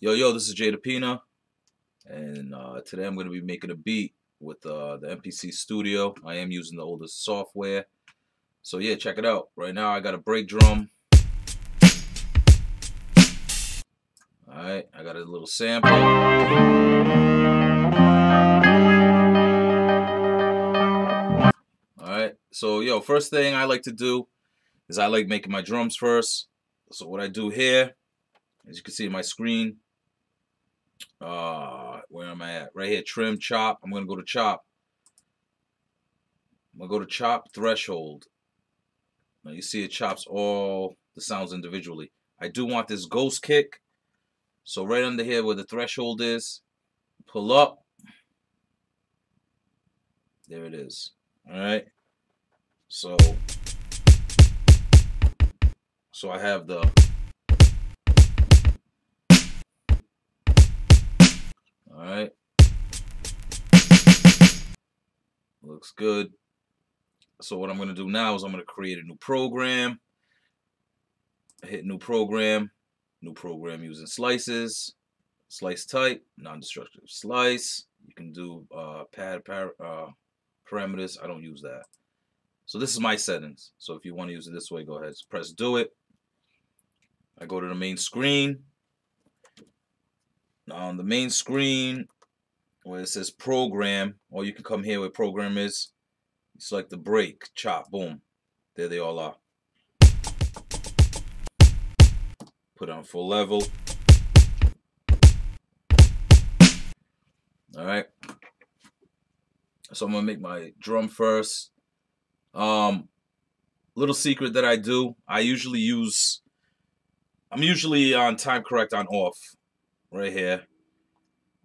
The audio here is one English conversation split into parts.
Yo, yo, this is J. DePina, and uh, today I'm going to be making a beat with uh, the MPC Studio. I am using the oldest software. So yeah, check it out. Right now I got a break drum. Alright, I got a little sample. Alright, so yo, first thing I like to do is I like making my drums first. So what I do here, as you can see my screen, uh, where am I at? Right here, trim, chop. I'm gonna go to chop. I'm gonna go to chop threshold. Now you see it chops all the sounds individually. I do want this ghost kick. So right under here where the threshold is, pull up. There it is. All right. So, so I have the All right. Looks good. So what I'm going to do now is I'm going to create a new program. hit new program. New program using slices. Slice type, non-destructive slice. You can do uh, pad par uh, parameters. I don't use that. So this is my settings. So if you want to use it this way, go ahead. Press do it. I go to the main screen. On the main screen where it says program, or you can come here where program is. select the break, chop, boom. There they all are. Put on full level. Alright. So I'm gonna make my drum first. Um little secret that I do, I usually use I'm usually on time correct on off right here.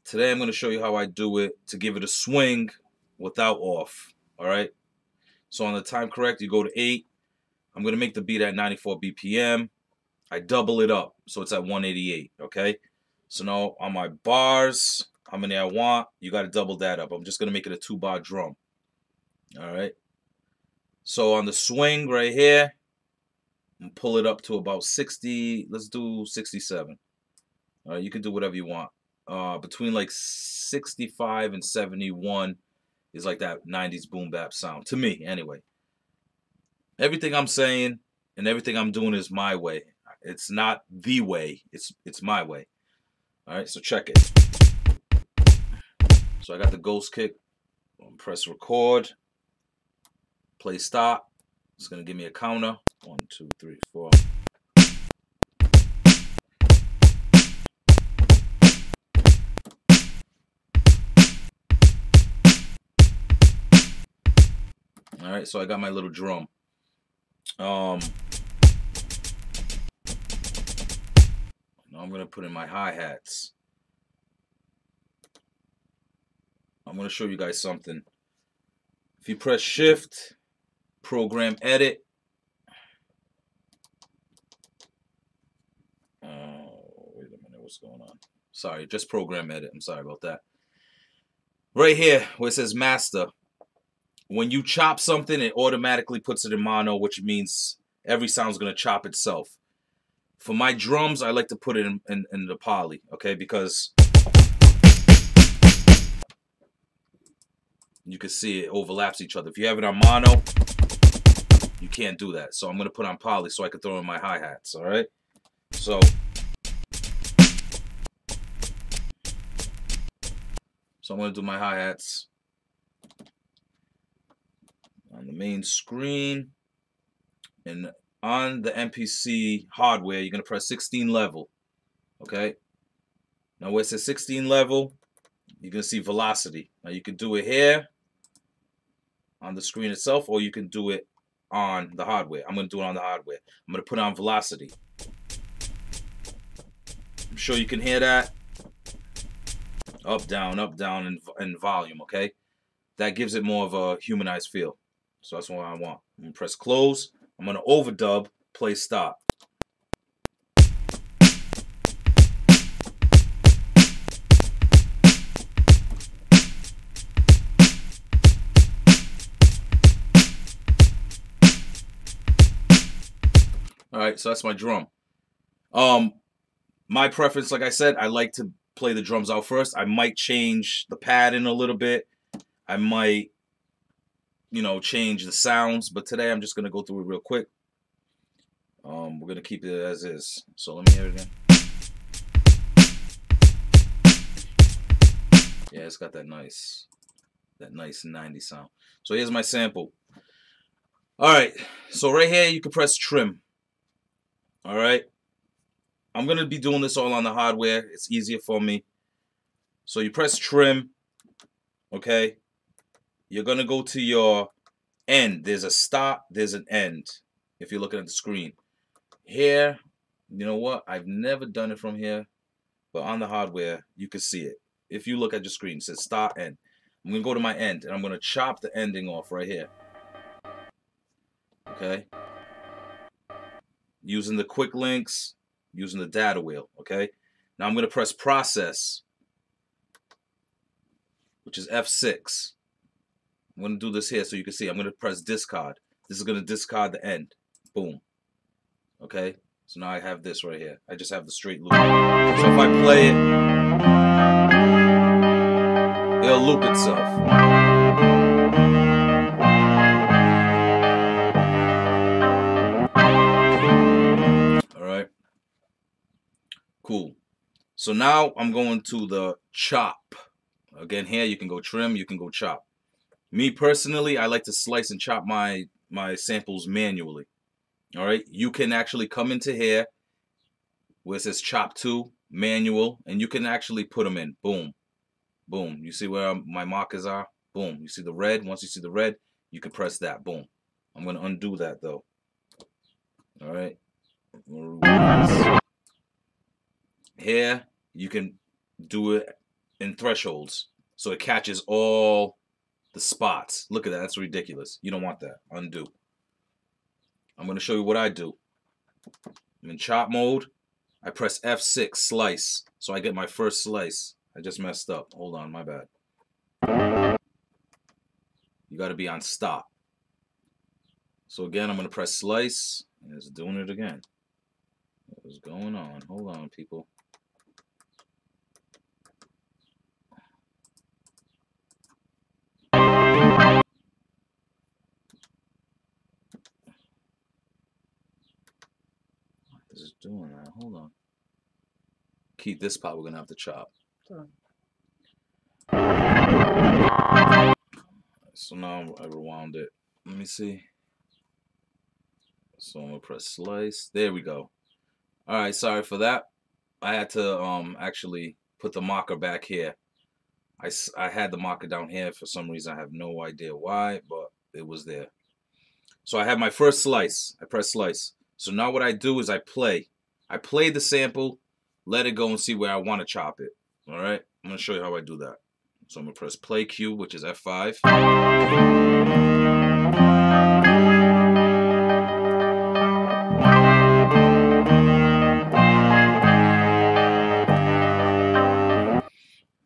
Today I'm going to show you how I do it to give it a swing without off. All right. So on the time correct, you go to 8. I'm going to make the beat at 94 BPM. I double it up. So it's at 188. Okay. So now on my bars, how many I want, you got to double that up. I'm just going to make it a two bar drum. All right. So on the swing right here, pull it up to about 60. Let's do 67. Uh, you can do whatever you want. Uh, between like 65 and 71 is like that 90s boom bap sound to me anyway. Everything I'm saying and everything I'm doing is my way. It's not the way. It's it's my way. All right, so check it. So I got the ghost kick. Press record. Play stop. It's gonna give me a counter. One, two, three, four. All right, so I got my little drum. Um, now I'm gonna put in my hi-hats. I'm gonna show you guys something. If you press shift, program edit. Oh, wait a minute, what's going on? Sorry, just program edit. I'm sorry about that. Right here, where it says master, when you chop something, it automatically puts it in mono, which means every sound's going to chop itself. For my drums, I like to put it in, in, in the poly, okay? Because you can see it overlaps each other. If you have it on mono, you can't do that. So I'm going to put on poly so I can throw in my hi-hats, all right? So... So I'm going to do my hi-hats on the main screen. And on the MPC hardware you're going to press 16 level okay? Now where it says 16 level you're going to see velocity. Now you can do it here on the screen itself or you can do it on the hardware. I'm going to do it on the hardware. I'm going to put on velocity. I'm sure you can hear that. Up down up down in, in volume okay? That gives it more of a humanized feel so that's what I want. I'm going to press close. I'm going to overdub, play stop. All right, so that's my drum. Um, my preference, like I said, I like to play the drums out first. I might change the in a little bit. I might, you know, change the sounds. But today I'm just going to go through it real quick. Um, we're going to keep it as is. So let me hear it again. Yeah, it's got that nice, that nice 90 sound. So here's my sample. All right, so right here you can press trim. All right, I'm going to be doing this all on the hardware. It's easier for me. So you press trim, okay? You're going to go to your end. There's a start, there's an end, if you're looking at the screen. Here, you know what? I've never done it from here, but on the hardware, you can see it. If you look at your screen, it says start, end. I'm going to go to my end, and I'm going to chop the ending off right here. Okay? Using the Q links, using the data wheel, okay? Now I'm going to press process, which is F6. I'm going to do this here so you can see. I'm going to press discard. This is going to discard the end. Boom. Okay? So now I have this right here. I just have the straight loop. So if I play it, it'll loop itself. Cool. So now I'm going to the chop. Again, here you can go trim, you can go chop. Me personally, I like to slice and chop my, my samples manually. All right. You can actually come into here where it says chop to, manual, and you can actually put them in. Boom. Boom. You see where my markers are? Boom. You see the red? Once you see the red, you can press that. Boom. I'm going to undo that though. All right. Here, you can do it in thresholds. So it catches all the spots. Look at that. That's ridiculous. You don't want that. Undo. I'm going to show you what I do. I'm in chop mode. I press F6, slice. So I get my first slice. I just messed up. Hold on, my bad. You got to be on stop. So again, I'm going to press slice. And it's doing it again. What is going on? Hold on, people. Doing that. Hold on. Keep this part we're gonna have to chop. So now I rewound it. Let me see. So I'm gonna press slice. There we go. All right, sorry for that. I had to um actually put the marker back here. I, I had the marker down here for some reason. I have no idea why, but it was there. So I have my first slice. I press slice. So now what I do is I play. I play the sample, let it go and see where I want to chop it. All right, I'm going to show you how I do that. So I'm going to press play cue, which is F5.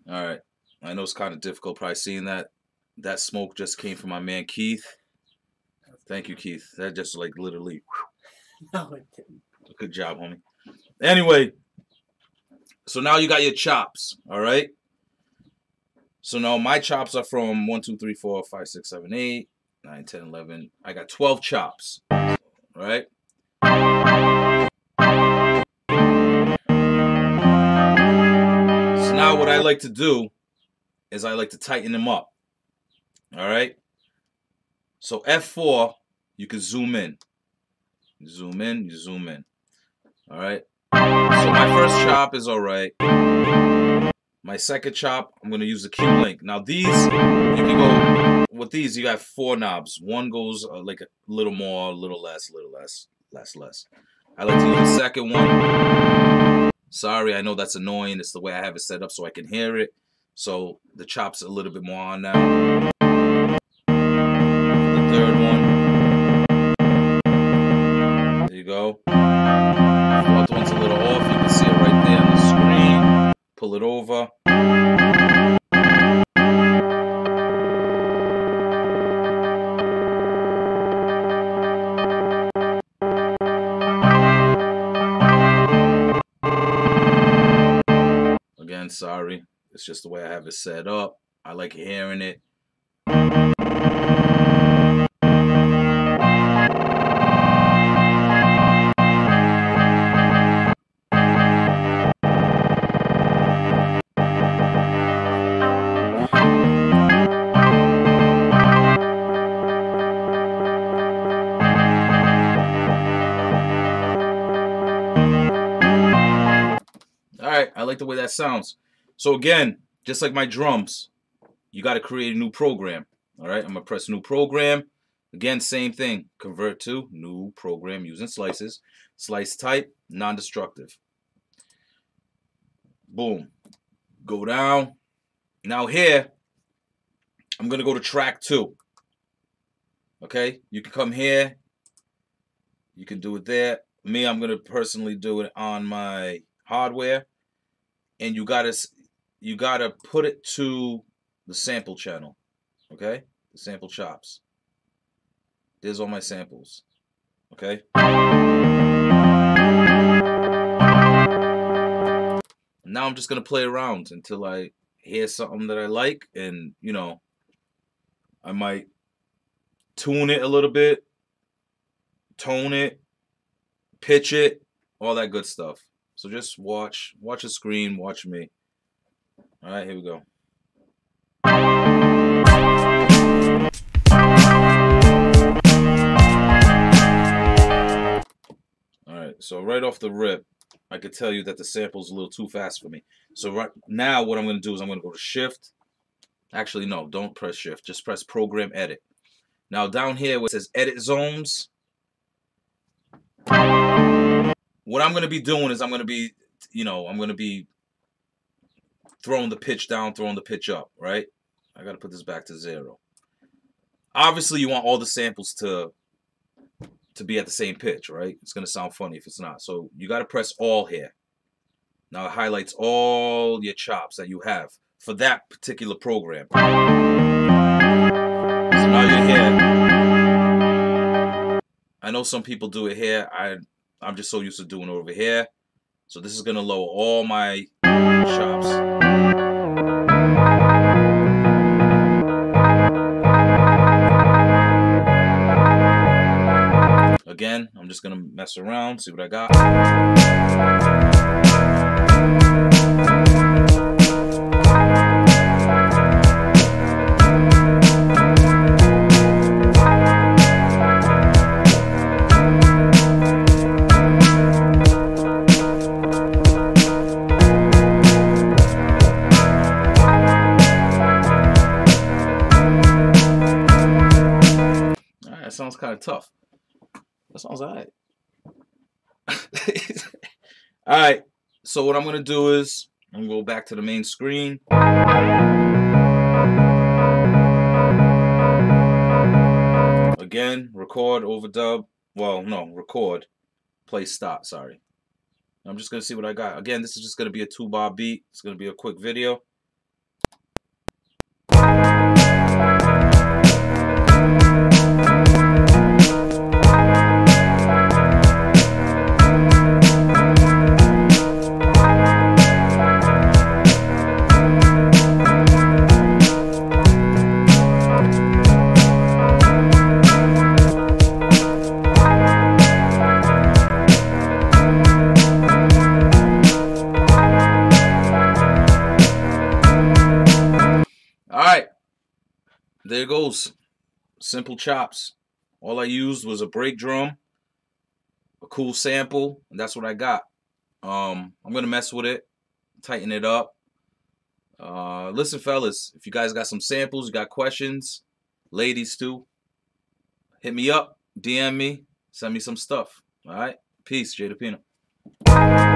All right, I know it's kind of difficult probably seeing that. That smoke just came from my man Keith. Thank you, Keith. That just like literally. Whew, No, it didn't. Good job, homie. Anyway, so now you got your chops, all right? So now my chops are from 1, 2, 3, 4, 5, 6, 7, 8, 9, 10, 11. I got 12 chops, right? So now what I like to do is I like to tighten them up, all right? So F4, you can zoom in. Zoom in, you zoom in. All right. So my first chop is all right. My second chop, I'm gonna use the Q link. Now these, you can go with these. You got four knobs. One goes uh, like a little more, a little less, a little less, less, less. I like to use the second one. Sorry, I know that's annoying. It's the way I have it set up so I can hear it. So the chop's a little bit more on now. Fourth one's a little off. You can see it right there on the screen. Pull it over. Again, sorry. It's just the way I have it set up. I like hearing it. Like the way that sounds. So again, just like my drums, you got to create a new program. All right, I'm gonna press new program. Again, same thing. Convert to new program using slices. Slice type, non-destructive. Boom. Go down. Now here, I'm gonna go to track two. Okay, you can come here. You can do it there. Me, I'm gonna personally do it on my hardware and you gotta you gotta put it to the sample channel okay? The sample chops. There's all my samples okay? Now I'm just gonna play around until I hear something that I like and you know I might tune it a little bit tone it pitch it all that good stuff so just watch, watch the screen, watch me. All right, here we go. All right, so right off the rip, I could tell you that the sample's a little too fast for me. So right now what I'm going to do is I'm going to go to Shift. Actually, no, don't press Shift. Just press Program Edit. Now down here where it says Edit Zones, what I'm going to be doing is I'm going to be, you know, I'm going to be throwing the pitch down, throwing the pitch up, right? I got to put this back to zero. Obviously, you want all the samples to to be at the same pitch, right? It's going to sound funny if it's not. So you got to press all here. Now it highlights all your chops that you have for that particular program. So now you're here. I know some people do it here. I I'm just so used to doing over here. So this is going to lower all my chops. Again, I'm just going to mess around, see what I got. Tough. That sounds alright. alright, so what I'm going to do is I'm going to go back to the main screen. Again, record, overdub. Well, no, record. Play stop, sorry. I'm just going to see what I got. Again, this is just going to be a two bar beat. It's going to be a quick video. There goes. Simple chops. All I used was a break drum, a cool sample, and that's what I got. Um, I'm gonna mess with it, tighten it up. Uh, listen, fellas, if you guys got some samples, you got questions, ladies too, hit me up, DM me, send me some stuff. All right, peace, J. DePina.